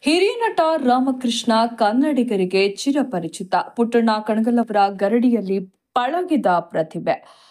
ಹಿರಿಯ ನಟ ರಾಮಕೃಷ್ಣ ಕನ್ನಡಿಗರಿಗೆ ಚಿರಪರಿಚಿತ. ಪುಟ್ಟಣ್ಣ ಕಣಗಲ್ ಅವರ ಗರಡಿಯಲ್ಲಿ ಪಳಗಿದ ಪ್ರತಿಭೆ.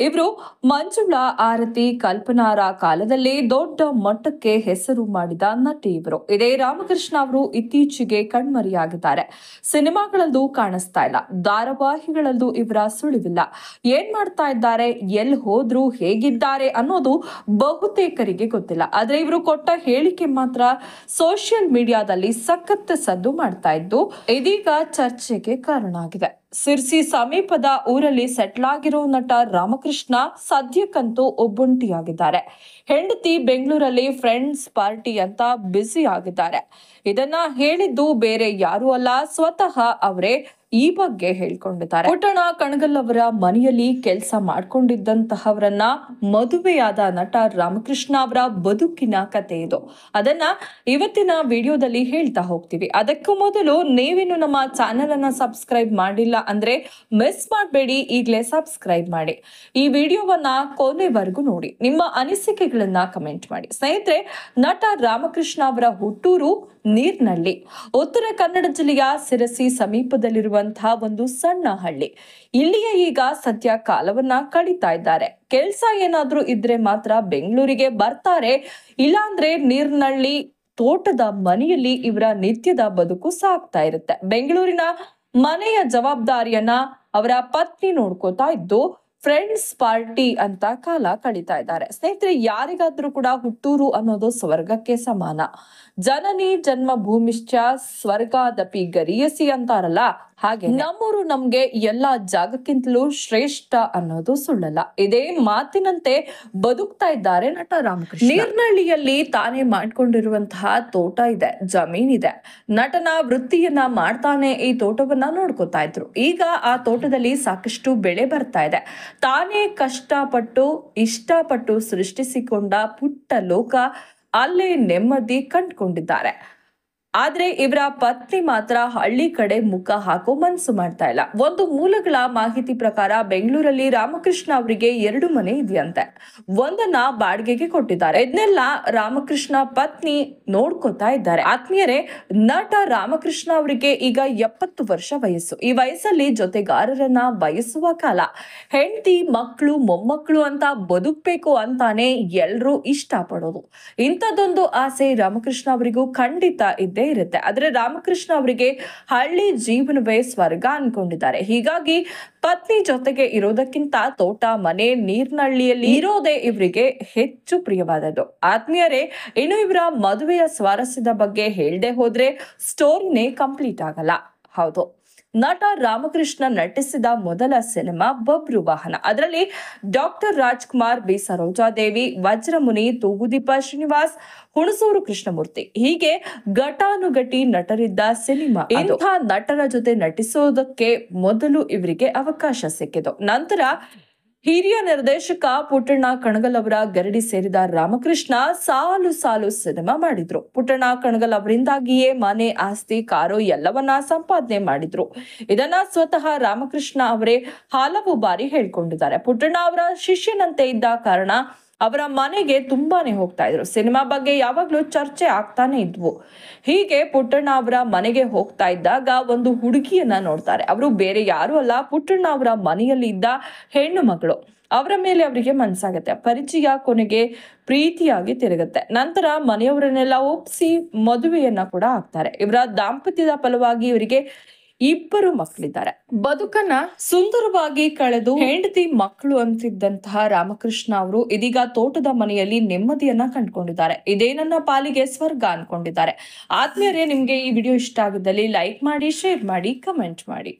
ಇವರು ಮಂಜುಳಾ ಆರತಿ ಕಲ್ಪನಾರ ಕಾಲದಲ್ಲಿ ದೊಡ್ಡ ಮಟ್ಟಕ್ಕೆ ಹೆಸರು ಮಾಡಿದ ನಟಿ ಇವರು ಇದೇ ರಾಮಕೃಷ್ಣ ಅವರು ಇತ್ತೀಚೆಗೆ ಕಣ್ಮರೆಯಾಗಿದ್ದಾರೆ. ಸಿನಿಮಾಗಳಲ್ಲೂ ಕಾಣಿಸ್ತಾ ಇಲ್ಲ. ಧಾರಾವಾಹಿಗಳಲ್ಲೂ ಇವರ ಸುಳಿವಿಲ್ಲ. ಏನ್ ಮಾಡ್ತಾ ಇದ್ದಾರೆ? ಎಲ್ಲಿ ಹೋದ್ರು? ಹೇಗಿದ್ದಾರೆ? ಅನ್ನೋದು ಬಹುತೇಕರಿಗೆ ಗೊತ್ತಿಲ್ಲ. ಆದ್ರೆ ಇವರು ಕೊಟ್ಟ ಹೇಳಿಕೆ ಮಾತ್ರ ಸೋಷಿಯಲ್ ಮೀಡಿಯಾದಲ್ಲಿ ಸಖತ್ ಸದ್ದು ಮಾಡ್ತಾ ಇದ್ದು ಇದೀಗ ಚರ್ಚೆಗೆ ಕಾರಣ ಆಗಿದೆ. ಸಿರ್ಸಿ ಸಮೀಪದ ಊರಲ್ಲಿ ಸೆಟ್ಲ್ ಆಗಿರೋ ನಟ ರಾಮಕೃಷ್ಣ ಸದ್ಯಕ್ಕಂತೂ ಒಬ್ಬುಂಟಿಯಾಗಿದ್ದಾರೆ. ಹೆಂಡತಿ ಬೆಂಗಳೂರಲ್ಲಿ ಫ್ರೆಂಡ್ಸ್ ಪಾರ್ಟಿ ಅಂತ ಬ್ಯುಸಿ ಆಗಿದ್ದಾರೆ. ಇದನ್ನ ಹೇಳಿದ್ದು ಬೇರೆ ಯಾರೂ ಅಲ್ಲ, ಸ್ವತಃ ಅವರೇ ಈ ಬಗ್ಗೆ ಹೇಳ್ಕೊಂಡಿದ್ದಾರೆ. ಪುಟ್ಟಣ ಕಣಗಲ್ ಅವರ ಮನೆಯಲ್ಲಿ ಕೆಲಸ ಮಾಡ್ಕೊಂಡಿದ್ದಂತಹವರನ್ನ ಮದುವೆಯಾದ ನಟ ರಾಮಕೃಷ್ಣ ಅವರ ಬದುಕಿನ ಕತೆ ಇದು. ಅದನ್ನ ಇವತ್ತಿನ ವಿಡಿಯೋದಲ್ಲಿ ಹೇಳ್ತಾ ಹೋಗ್ತೀವಿ. ಅದಕ್ಕೂ ಮೊದಲು ನೀವೇನು ನಮ್ಮ ಚಾನೆಲ್ ಅನ್ನ ಸಬ್ಸ್ಕ್ರೈಬ್ ಮಾಡಿಲ್ಲ ಅಂದ್ರೆ ಮಿಸ್ ಮಾಡಬೇಡಿ, ಈಗಲೇ ಸಬ್ಸ್ಕ್ರೈಬ್ ಮಾಡಿ. ಈ ವಿಡಿಯೋವನ್ನ ಕೊನೆವರೆಗೂ ನೋಡಿ. ನಿಮ್ಮ ಅನಿಸಿಕೆಗಳನ್ನ ಕಮೆಂಟ್ ಮಾಡಿ. ಸ್ನೇಹಿತರೆ, ನಟ ರಾಮಕೃಷ್ಣ ಅವರ ಹುಟ್ಟೂರು ನೀರ್ನಳ್ಳಿ. ಉತ್ತರ ಕನ್ನಡ ಜಿಲ್ಲೆಯ ಸಿರಸಿ ಸಮೀಪದಲ್ಲಿರುವಂತಹ ಒಂದು ಸಣ್ಣ ಹಳ್ಳಿ. ಇಲ್ಲಿಯೇ ಈಗ ಸದ್ಯ ಕಾಲವನ್ನ ಕಳೀತಾ ಇದ್ದಾರೆ. ಕೆಲ್ಸ ಏನಾದ್ರೂ ಇದ್ರೆ ಮಾತ್ರ ಬೆಂಗಳೂರಿಗೆ ಬರ್ತಾರೆ. ಇಲ್ಲಾಂದ್ರೆ ನೀರ್ನಳ್ಳಿ ತೋಟದ ಮನೆಯಲ್ಲಿ ಇವರ ನಿತ್ಯದ ಬದುಕು ಸಾಗ್ತಾ ಇರುತ್ತೆ. ಬೆಂಗಳೂರಿನ ಮನೆಯ ಜವಾಬ್ದಾರಿಯನ್ನ ಅವರ ಪತ್ನಿ ನೋಡ್ಕೋತಾ ಇದ್ದು ಫ್ರೆಂಡ್ಸ್ ಪಾರ್ಟಿ ಅಂತ ಕಾಲ ಕಳೀತಾ ಇದ್ದಾರೆ. ಸ್ನೇಹಿತರೆ ಯಾರಿಗಾದ್ರೂ ಕೂಡ ಹುಟ್ಟೂರು ಅನ್ನೋದು ಸ್ವರ್ಗಕ್ಕೆ ಸಮಾನ. ಜನನಿ ಜನ್ಮ ಭೂಮಿಶ್ಚ ಸ್ವರ್ಗಾದಪಿ ಗರಿಯಸಿ ಅಂತಾರಲ್ಲ? ಹಾಗೆ ನಮ್ಮೂರು ನಮ್ಗೆ ಎಲ್ಲಾ ಜಾಗಕ್ಕಿಂತಲೂ ಶ್ರೇಷ್ಠ ಅನ್ನೋದು ಸುಳ್ಳಲ್ಲ. ಇದೇ ಮಾತಿನಂತೆ ಬದುಕ್ತಾ ಇದ್ದಾರೆ ನಟ ರಾಮಕೃಷ್ಣ. ನೀರ್ನಳ್ಳಿಯಲ್ಲಿ ತಾನೇ ಮಾಡ್ಕೊಂಡಿರುವಂತಹ ತೋಟ ಇದೆ ಜಮೀನಿದೆ ನಟನ ವೃತ್ತಿಯನ್ನ ಮಾಡ್ತಾನೆ ಈ ತೋಟವನ್ನ ನೋಡ್ಕೋತಾ ಇದ್ರು. ಈಗ ಆ ತೋಟದಲ್ಲಿ ಸಾಕಷ್ಟು ಬೆಳೆ ಬರ್ತಾ ಇದೆ. ತಾನೇ ಕಷ್ಟಪಟ್ಟು ಇಷ್ಟಪಟ್ಟು ಸೃಷ್ಟಿಸಿಕೊಂಡ ಪುಟ್ಟ ಲೋಕ ಅಲ್ಲೇ ನೆಮ್ಮದಿ ಕಂಡುಕೊಂಡಿದ್ದಾರೆ. ಆದ್ರೆ ಇವರ ಪತ್ನಿ ಮಾತ್ರ ಹಳ್ಳಿ ಕಡೆ ಮುಖ ಹಾಕೋ ಮನಸ್ಸು ಮಾಡ್ತಾ ಇಲ್ಲ. ಒಂದು ಮೂಲಗಳ ಮಾಹಿತಿ ಪ್ರಕಾರ ಬೆಂಗಳೂರಲ್ಲಿ ರಾಮಕೃಷ್ಣ ಅವರಿಗೆ ಎರಡು ಮನೆ ಇದೆಯಂತೆ. ಒಂದನ್ನ ಬಾಡಿಗೆಗೆ ಕೊಟ್ಟಿದ್ದಾರೆ. ಇದನ್ನೆಲ್ಲ ರಾಮಕೃಷ್ಣ ಪತ್ನಿ ನೋಡ್ಕೋತಾ ಇದ್ದಾರೆ. ಆತ್ಮೀಯರೇ, ನಟ ರಾಮಕೃಷ್ಣ ಅವರಿಗೆ ಈಗ ಎಪ್ಪತ್ತು ವರ್ಷ ವಯಸ್ಸು. ಈ ವಯಸ್ಸಲ್ಲಿ ಜೊತೆಗಾರರನ್ನ ಬಯಸುವ ಕಾಲ. ಹೆಂಡತಿ ಮಕ್ಕಳು ಮೊಮ್ಮಕ್ಕಳು ಅಂತ ಬದುಕಬೇಕು ಅಂತಾನೆ ಎಲ್ರೂ ಇಷ್ಟ ಪಡೋದು ಇಂಥದ್ದೊಂದು ಆಸೆ ರಾಮಕೃಷ್ಣ ಅವರಿಗೂ ಖಂಡಿತ ಇದ್ದೇ ಇರುತ್ತೆ. ಆದರೆ ರಾಮಕೃಷ್ಣ ಅವರಿಗೆ ಹಳ್ಳಿ ಜೀವನವೇ ಸ್ವರ್ಗ ಅನ್ಕೊಂಡಿದ್ದಾರೆ. ಹೀಗಾಗಿ ಪತ್ನಿ ಜೊತೆಗೆ ಇರೋದಕ್ಕಿಂತ ತೋಟ, ಮನೆ ನೀರ್ನಳ್ಳಿಯಲ್ಲಿ ಇರೋದೇ ಇವರಿಗೆ ಹೆಚ್ಚು ಪ್ರಿಯವಾದದ್ದು. ಆತ್ಮೀಯರೇ, ಇನ್ನು ಇವರ ಮದುವೆಯ ಸ್ವಾರಸ್ಯದ ಬಗ್ಗೆ ಹೇಳದೆ ಹೋದ್ರೆ ಸ್ಟೋರಿನೇ ಕಂಪ್ಲೀಟ್ ಆಗಲ್ಲ. ಹೌದು. ನಟ ರಾಮಕೃಷ್ಣ ನಟಿಸಿದ ಮೊದಲ ಸಿನಿಮಾ ಬಬ್ರು ವಾಹನ. ಅದರಲ್ಲಿ ಡಾಕ್ಟರ್ ರಾಜ್ಕುಮಾರ್ ಬಿ ಸರೋಜಾದೇವಿ ವಜ್ರಮುನಿ ತೂಗುದೀಪ ಶ್ರೀನಿವಾಸ್ ಹುಣಸೂರು ಕೃಷ್ಣಮೂರ್ತಿ. ಹೀಗೆ ಘಟಾನುಘಟಿ ನಟರಿದ್ದ ಸಿನಿಮಾ ಇಂಥ ನಟರ ಜೊತೆ ನಟಿಸೋದಕ್ಕೆ ಮೊದಲು ಇವರಿಗೆ ಅವಕಾಶ ಸಿಕ್ಕಿತು. ನಂತರ ಹಿರಿಯ ನಿರ್ದೇಶಕ ಪುಟ್ಟಣ್ಣ ಕಣಗಲ್ ಅವರ ಗರಡಿ ಸೇರಿದ ರಾಮಕೃಷ್ಣ ಸಾಲು ಸಾಲು ಸಿನಿಮಾ ಮಾಡಿದ್ರು. ಪುಟ್ಟಣ್ಣ ಕಣಗಲ್ ಅವರಿಂದಾಗಿಯೇ ಮನೆ ಆಸ್ತಿ, ಕಾರು ಎಲ್ಲವನ್ನ ಸಂಪಾದನೆ ಮಾಡಿದ್ರು. ಇದನ್ನ ಸ್ವತಃ ರಾಮಕೃಷ್ಣ ಅವರೇ ಹಲವು ಬಾರಿ ಹೇಳ್ಕೊಂಡಿದ್ದಾರೆ. ಪುಟ್ಟಣ್ಣ ಅವರ ಶಿಷ್ಯನಂತೆ ಇದ್ದ ಕಾರಣ ಅವರ ಮನೆಗೆ ತುಂಬಾನೇ ಹೋಗ್ತಾ ಇದ್ರು. ಸಿನಿಮಾ ಬಗ್ಗೆ ಯಾವಾಗ್ಲೂ ಚರ್ಚೆ ಆಗ್ತಾನೆ ಇದ್ವು. ಹೀಗೆ ಪುಟ್ಟಣ್ಣ ಅವರ ಮನೆಗೆ ಹೋಗ್ತಾ ಇದ್ದಾಗ ಒಂದು ಹುಡುಗಿಯನ್ನ ನೋಡ್ತಾರೆ. ಅವರು ಬೇರೆ ಯಾರು ಅಲ್ಲ, ಪುಟ್ಟಣ್ಣ ಅವರ ಮನೆಯಲ್ಲಿ ಇದ್ದ ಹೆಣ್ಣು ಮಗಳು. ಅವರ ಮೇಲೆ ಅವರಿಗೆ ಮನ್ಸಾಗತ್ತೆ ಪರಿಚಯ ಕೊನೆಗೆ ಪ್ರೀತಿಯಾಗಿ ತಿರುಗುತ್ತೆ. ನಂತರ ಮನೆಯವರನ್ನೆಲ್ಲ ಒಪ್ಸಿ ಮದುವೆಯನ್ನ ಕೂಡ ಆಗ್ತಾರೆ. ಇವರ ದಾಂಪತ್ಯದ ಫಲವಾಗಿ ಇವರಿಗೆ ಇಬ್ಬರು ಮಕ್ಕಳಿದ್ದಾರೆ. ಬದುಕನ್ನ ಸುಂದರವಾಗಿ ಕಳೆದು ಹೆಂಡತಿ ಮಕ್ಕಳು ಅಂತಿದ್ದಂತಹ ರಾಮಕೃಷ್ಣ ಅವರು ಇದೀಗ ತೋಟದ ಮನೆಯಲ್ಲಿ ನೆಮ್ಮದಿಯನ್ನ ಕಂಡುಕೊಂಡಿದ್ದಾರೆ. ಇದೇ ನನ್ನ ಪಾಲಿಗೆ ಸ್ವರ್ಗ ಅನ್ಕೊಂಡಿದ್ದಾರೆ. ಆತ್ಮೀಯರೇ, ನಿಮ್ಗೆ ಈ ವಿಡಿಯೋ ಇಷ್ಟ ಆಗಿದ್ದಲ್ಲಿ ಲೈಕ್ ಮಾಡಿ, ಶೇರ್ ಮಾಡಿ, ಕಮೆಂಟ್ ಮಾಡಿ.